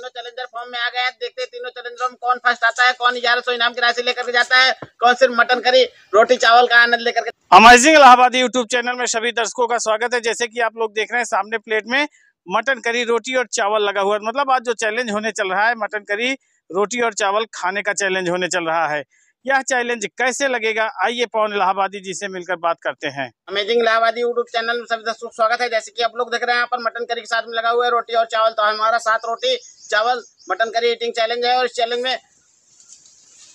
तीनों challenger form में आ हैं। देखते हैं तीनों चैलेंजरों में कौन फ़र्स्ट आता है, कौन ग्यारह सौ इनाम की राशि लेकर के जाता है, कौन सिर्फ़ मटन करी, रोटी, चावल का आनंद लेकर के अमेजिंग इलाहाबादी यूट्यूब चैनल में सभी दर्शकों का स्वागत है। जैसे की आप लोग देख रहे हैं, सामने प्लेट में मटन करी, रोटी और चावल लगा हुआ मतलब आज जो चैलेंज होने चल रहा है, मटन करी, रोटी और चावल खाने का चैलेंज होने चल रहा है। यह चैलेंज कैसे लगेगा? आइए पवन इलाहाबादी जी से मिलकर बात करते हैं। अमेजिंग इलाहाबादी यूट्यूब चैनल में सभी दर्शकों स्वागत है। जैसे कि आप लोग देख रहे हैं, यहाँ पर मटन करी के साथ में लगा हुआ है रोटी और चावल। तो हमारा सात रोटी, चावल, मटन करी ईटिंग चैलेंज है और इस चैलेंज में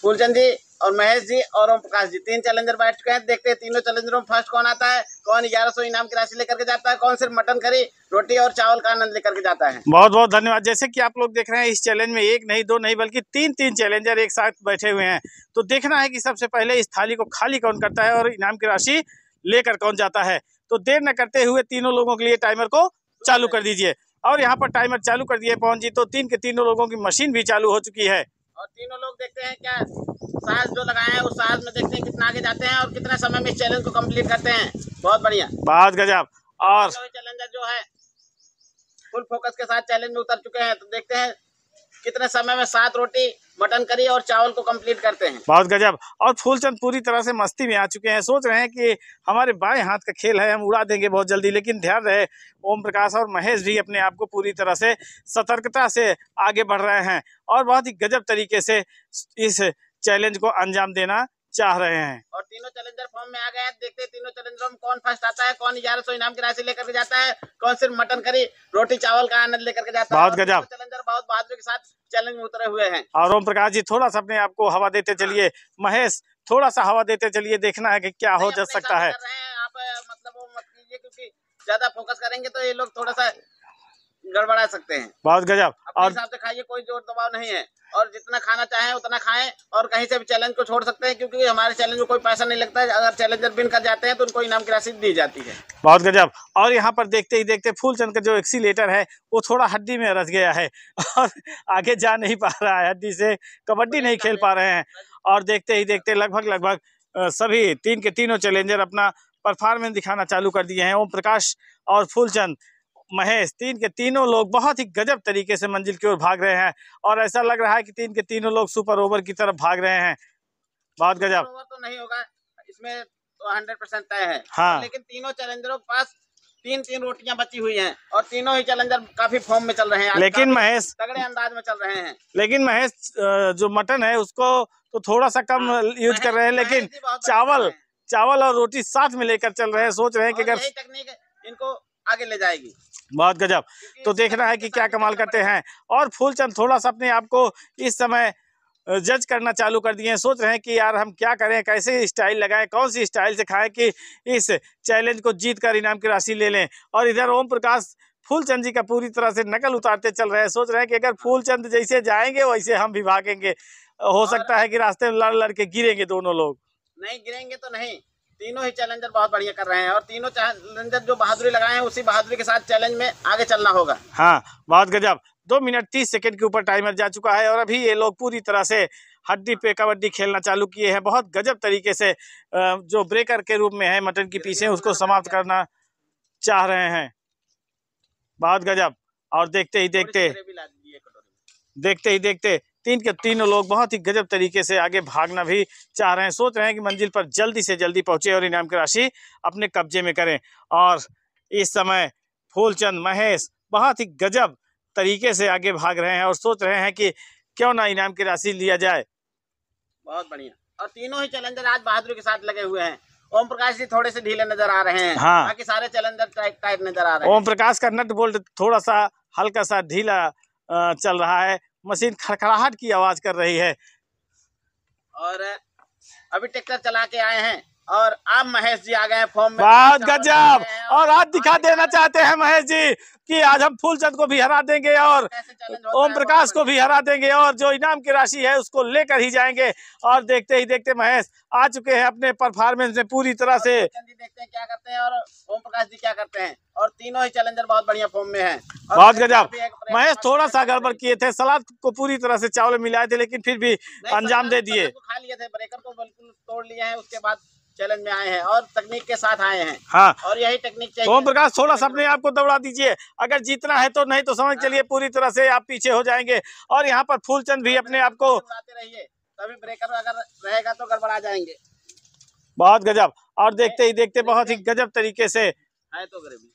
फूलचंदी और महेश जी और ओम प्रकाश जी, तीन चैलेंजर बैठ चुके हैं। देखते हैं तीनों चैलेंजरों में फ़र्स्ट कौन आता है, कौन ग्यारह सौ इनाम की राशि लेकर के जाता है, कौन सिर्फ़ मटन करी रोटी और चावल का आनंद लेकर के जाता है। बहुत बहुत धन्यवाद। जैसे कि आप लोग देख रहे हैं, इस चैलेंज में एक नहीं, दो नहीं, बल्कि तीन तीन चैलेंजर एक साथ बैठे हुए हैं। तो देखना है कि सबसे पहले इस थाली को खाली कौन करता है और इनाम की राशि लेकर कौन जाता है। तो देर न करते हुए तीनों लोगों के लिए टाइमर को चालू कर दीजिए। और यहाँ पर टाइमर चालू कर दिए पवन जी तो तीन के तीनों लोगों की मशीन भी चालू हो चुकी है। और तीनों लोग देखते हैं क्या साहस जो लगाए हैं उस साहस में देखते हैं कितना आगे जाते हैं और कितने समय में इस चैलेंज को कंप्लीट करते हैं। बहुत बढ़िया। बहुत गजब। और चैलेंजर जो है फुल फोकस के साथ चैलेंज में उतर चुके हैं। तो देखते हैं कितने समय में सात रोटी मटन करी और चावल को कंप्लीट करते हैं। बहुत गजब। और फूलचंद पूरी तरह से मस्ती में आ चुके हैं। सोच रहे हैं कि हमारे बाएँ हाथ का खेल है, हम उड़ा देंगे बहुत जल्दी, लेकिन ध्यान रहे, ओम प्रकाश और महेश भी अपने आप को पूरी तरह से सतर्कता से आगे बढ़ रहे हैं। और बहुत ही गजब तरीके से इस चैलेंज को अंजाम देना चाह रहे हैं। और तीनों चैलेंजर फॉर्म में आ गए हैं। देखते हैं तीनों चैलेंजरों में कौन फ़र्स्ट आता है कौन ग्यारह सौ इनाम की राशि लेकर के जाता है कौन सिर्फ़ मटन करी रोटी चावल का आनंद लेकर के जाता बहुत है। बहुत गजब। चैलेंजर बहुत बहादुरी के साथ चैलेंज में उतरे हुए हैं। और ओम प्रकाश जी थोड़ा सा अपने आपको हवा देते चलिए। महेश थोड़ा सा हवा देते चलिए देखना है की क्या हो जा सकता है। आप मतलब मत कीजिए क्योंकि ज़्यादा फोकस करेंगे तो ये लोग थोड़ा सा गड़बड़ा सकते हैं। बहुत गजब। और खाइए कोई ज़ोर दबाव नहीं है। और जितना खाना चाहें, उतना खाएँ और कहीं से भी चैलेंज को छोड़ सकते हैं, क्योंकि हमारे चैलेंज में कोई पैसा नहीं लगता है। अगर चैलेंजर बिन कर जाते हैं तो उनको इनाम की राशि दी जाती है। बहुत गजब। और यहाँ पर देखते ही देखते फूलचंद का जो एक्सीटर है, वो थोड़ा हड्डी में रस गया है और आगे जा नहीं पा रहा है। हड्डी से कबड्डी नहीं खेल पा रहे हैं। और देखते ही देखते लगभग लगभग सभी तीन के तीनों चैलेंजर अपना परफॉर्मेंस दिखाना चालू कर दिए हैं। ओम प्रकाश और फूलचंद। महेश तीन के तीनों लोग बहुत ही गजब तरीके से मंजिल की ओर भाग रहे हैं और ऐसा लग रहा है कि तीन के तीनों लोग सुपर ओवर की तरफ़ भाग रहे हैं। बहुत गजब। ओवर तो नहीं होगा इसमें तो हंड्रेड परसेंट तय है। हाँ। लेकिन तीनों चैलेंजरों के पास तीन तीन रोटियाँ बची हुई हैं और तीनों ही चैलेंजर काफ़ी फॉर्म में चल रहे हैं लेकिन महेश तगड़े अंदाज में चल रहे हैं। लेकिन महेश जो मटन है उसको तो थोड़ा सा कम यूज़ हाँ, कर रहे हैं लेकिन चावल चावल और रोटी साथ में लेकर चल रहे हैं। सोच रहे हैं कि अगर तकनीक इनको आगे ले जाएगी। बहुत गजब। तो देखना है कि क्या कमाल करते हैं। और फूलचंद थोड़ा सा अपने आप को इस समय जज करना चालू कर दिए हैं। सोच रहे हैं कि यार हम क्या करें कैसे स्टाइल लगाएँ कौन सी स्टाइल से खाएँ कि इस चैलेंज को जीत कर इनाम की राशि ले लें। और इधर ओम प्रकाश फूलचंद जी का पूरी तरह से नकल उतारते चल रहे हैं। सोच रहे हैं कि अगर फूलचंद जैसे जाएँगे वैसे हम भी भागेंगे। हो सकता है कि रास्ते में लड़ लड़ के गिरेंगे दोनों लोग। नहीं गिरेंगे तो नहीं। तीनों ही चैलेंजर बहुत बढ़िया कर रहे हैं और तीनों चैलेंजर जो बहादुरी लगाए हैं उसी बहादुरी के साथ चैलेंज में आगे चलना होगा। हाँ बहुत गजब। दो मिनट तीस सेकंड के ऊपर टाइमर जा चुका है और अभी ये लोग पूरी तरह से हड्डी पे कबड्डी खेलना चालू किए हैं। बहुत गजब तरीके से जो ब्रेकर के रूप में है मटन की पीछे उसको समाप्त करना चाह रहे हैं। बहुत गजब। और देखते ही देखते। देखते ही देखते। तीन के तीनों लोग बहुत ही गजब तरीके से आगे भागना भी चाह रहे हैं। सोच रहे हैं कि मंजिल पर जल्दी से जल्दी पहुँचे और इनाम की राशि अपने कब्जे में करें। और इस समय फूलचंद महेश बहुत ही गजब तरीके से आगे भाग रहे हैं और सोच रहे हैं कि क्यों ना इनाम की राशि लिया जाए। बहुत बढ़िया। और तीनों ही चैलेंजर आज बहादुर के साथ लगे हुए हैं। ओम प्रकाश जी थोड़े से ढीले नज़र आ रहे हैं। हाँ। बाकी सारे चैलेंजर टाइट टाइट नज़र आ रहे हैं। ओम प्रकाश का नट बोल्ट थोड़ा सा हल्का सा ढीला चल रहा है। मशीन खड़खड़ाहट की आवाज़ कर रही है। और अभी ट्रैक्टर चला के आए हैं और आप महेश जी आ गए हैं फॉर्म में। बहुत गजब। और आज दिखा देना चाहते हैं महेश जी कि आज हम फूलचंद को भी हरा देंगे और ओम प्रकाश को भी हरा देंगे और जो इनाम की राशि है उसको लेकर ही जाएँगे। और देखते ही देखते महेश आ चुके हैं अपने परफॉर्मेंस में पूरी तरह से। देखते हैं क्या करते हैं और ओम प्रकाश जी क्या करते हैं। और तीनों ही चैलेंजर बहुत बढ़िया फॉर्म में हैं। बहुत गजब। महेश थोड़ा सा गड़बड़ किए थे सलाद को पूरी तरह से चावल मिलाए थे लेकिन फिर भी अंजाम दे दिए। खा लिए थे ब्रेकर को बिल्कुल तोड़ लिए हैं उसके बाद चैलेंज में आए हैं और तकनीक के साथ आए हैं। हाँ। और यही टेक्निक चाहिए। ओम प्रकाश थोड़ा सा अपने आप को दौड़ा दीजिए। अगर जीतना है तो नहीं तो समझ चलिए पूरी तरह से आप पीछे हो जाएँगे। और यहाँ पर फूलचंद भी अपने आप को रहिए तभी ब्रेकर अगर रहेगा तो गड़बड़ा जाएँगे। बहुत गजब। और देखते ही देखते बहुत ही। गजब तरीके से है तो गरीबी।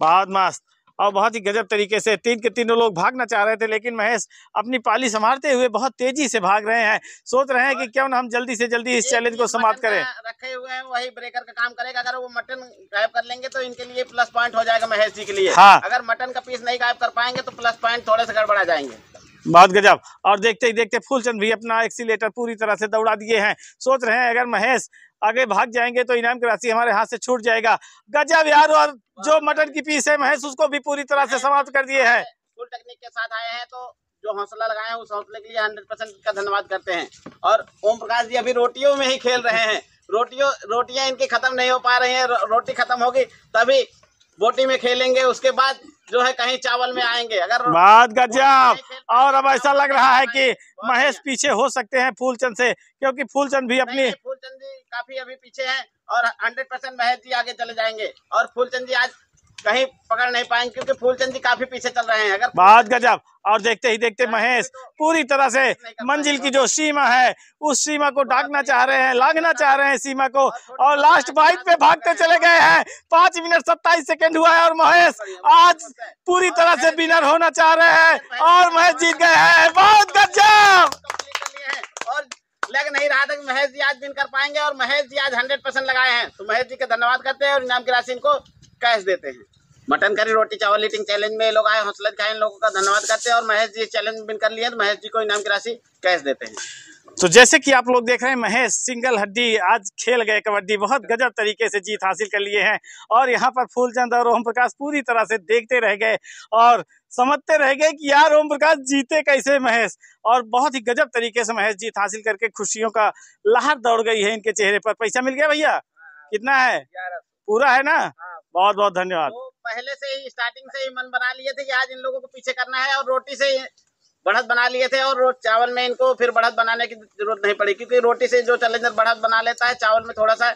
बहुत मस्त। और बहुत ही गजब तरीके से तीन के तीनों लोग भागना चाह रहे थे लेकिन महेश अपनी पाली संभालते हुए बहुत तेज़ी से भाग रहे हैं। सोच रहे हैं कि क्यों ना हम जल्दी से जल्दी इस चैलेंज को समाप्त करें। रखे हुए हैं वही ब्रेकर का काम करेगा। अगर वो मटन गायब कर लेंगे तो इनके लिए प्लस पॉइंट हो जाएगा महेश जी के लिए। हाँ। अगर मटन का पीस नहीं गायब कर पाएँगे तो प्लस पॉइंट थोड़े से गड़बड़ा जाएँगे। बहुत गजब। और देखते ही देखते फूलचंद भी अपना एक्सीटर पूरी तरह से दौड़ा दिए हैं। सोच रहे हैं अगर महेश आगे भाग जाएँगे तो इनाम की राशि हमारे हाथ से छूट जाएगा। गजा बिहार और जो मटन की पीस है महेश, उसको भी पूरी तरह से समाप्त कर दिए है। फुल टेक्निक के साथ आए हैं तो जो हौसला लगाए हैं, उस हौसले के लिए हंड्रेड परसेंट का धन्यवाद करते हैं। और ओम प्रकाश जी अभी रोटियों में ही खेल रहे हैं। रोटियों, रोटियाँ इनकी खत्म नहीं हो पा रही हैं, रो- रोटी खत्म होगी, तभी बोटी में खेलेंगे उसके बाद जो है कहीं चावल में आएँगे। अगर बात गजब और अब ऐसा लग रहा है कि महेश पीछे हो सकते हैं फूलचंद से क्योंकि फूलचंद भी अपनी फूलचंद जी काफ़ी अभी पीछे हैं और हंड्रेड परसेंट महेश जी आगे चले जाएँगे। और फूलचंद जी आज कहीं पकड़ नहीं पाएँगे क्योंकि फूलचंद जी काफ़ी पीछे चल रहे हैं। अगर बहुत गजब। और देखते ही देखते महेश पूरी तरह से मंजिल की जो सीमा है उस सीमा को डाकना चाह रहे हैं लागना चाह रहे हैं सीमा को। और लास्ट बाइट पे भागते चले गए हैं। पाँच मिनट सत्ताईस सेकंड हुआ है और महेश आज पूरी तरह से विनर होना चाह रहे हैं और महेश जीत गए हैं। बहुत गजब! हैं और लग नहीं रहा था कि महेश जी आज विन कर पाएँगे और महेश जी आज हंड्रेड परसेंट लगाए हैं। तो महेश जी का धन्यवाद करते हैं और इनाम की राशि इनको कैश देते हैं। मटन करी रोटी चावल ईटिंग चैलेंज में ये लोग आए हौसला दिखाए इन लोगों का धन्यवाद करते हैं और महेश जी चैलेंज विन कर लिए तो महेश जी को इनाम की राशि कैश देते हैं। तो जैसे कि आप लोग देख रहे हैं महेश सिंगल हड्डी आज खेल गए कबड्डी बहुत गजब तरीके से जीत हासिल कर लिए हैं और यहाँ पर फूलचंद और ओम प्रकाश पूरी तरह से देखते रह गए और समझते रह गए कि यार ओम प्रकाश जीते कैसे महेश? और बहुत ही गजब तरीके से महेश जीत हासिल करके खुशियों का लहर दौड़ गई है इनके चेहरे पर। पैसा मिल गया भैया? कितना है? पूरा है ना? बहुत बहुत धन्यवाद। वो पहले से ही स्टार्टिंग से ही मन बना लिए थे कि आज इन लोगों को पीछे करना है और रोटी से बढ़त बना लिए थे और रो- चावल में इनको फिर बढ़त बनाने की ज़रूरत नहीं पड़ी, क्योंकि रोटी से जो चैलेंजर बढ़त बना लेता है, चावल में थोड़ा सा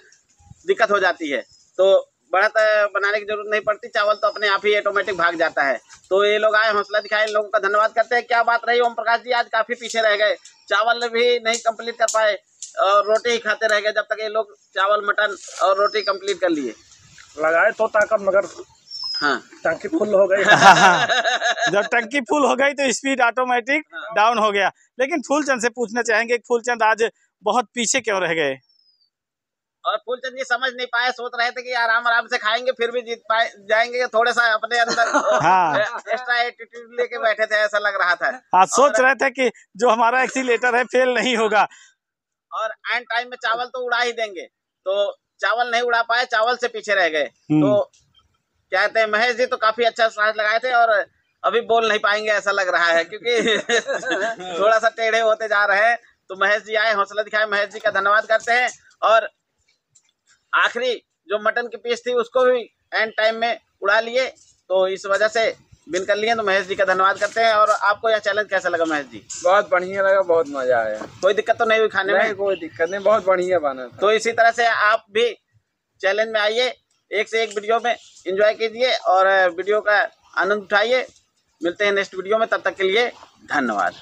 दिक्कत हो जाती है। तो बढ़त बनाने की ज़रूरत नहीं पड़ती, चावल तो अपने आप ही ऑटोमेटिक भाग जाता है। तो ये लोग आए, हौसला दिखाए, इन लोगों का धन्यवाद करते हैं। क्या बात रही? ओम प्रकाश जी आज काफ़ी पीछे रह गए। चावल भी नहीं कंप्लीट कर पाए और रोटी ही खाते रह गए जब तक ये लोग चावल, मटन और रोटी कंप्लीट कर लिए। लगाए तो ताकत मगर हाँ। टंकी फुल हो गई। जब टंकी फुल हो गई तो स्पीड ऑटोमेटिक डाउन हो गया। लेकिन फूलचंद से पूछना चाहेंगे फूलचंद आज बहुत पीछे क्यों रह गए? और फूलचंद जी समझ नहीं पाए सोच रहे थे कि आराम आराम से खाएँगे फिर भी जीत पाए जाएँगे थोड़ा सा अपने अंदर। हाँ। एक्स्ट्रा एटीट्यूड लेके बैठे थे ऐसा लग रहा था। आज सोच रहे थे कि जो हमारा एक्सीटर है फेल नहीं होगा। और एंड टाइम में चावल तो उड़ा ही देंगे। तो चावल नहीं उड़ा पाए चावल से पीछे रह गए। हम्म। तो क्या कहते हैं महेश जी तो काफ़ी अच्छा साथ लगाए थे और अभी बोल नहीं पाएँगे ऐसा लग रहा है क्योंकि थोड़ा सा टेढ़े होते जा रहे हैं। तो महेश जी आए हौसला दिखाए महेश जी का धन्यवाद करते हैं। और आखिरी जो मटन की पीस थी उसको भी एंड टाइम में उड़ा लिए। तो इस वजह से बिन कर लिए तो महेश जी का धन्यवाद करते हैं। और आपको यह चैलेंज कैसा लगा महेश जी? बहुत बढ़िया लगा बहुत मज़ा आया। कोई दिक्कत तो नहीं हुई खाने में? कोई दिक्कत नहीं बहुत बढ़िया बना तो इसी तरह से आप भी चैलेंज में आइए एक से एक वीडियो में इंजॉय कीजिए और वीडियो का आनंद उठाइए। मिलते हैं नेक्स्ट वीडियो में तब तक के लिए धन्यवाद।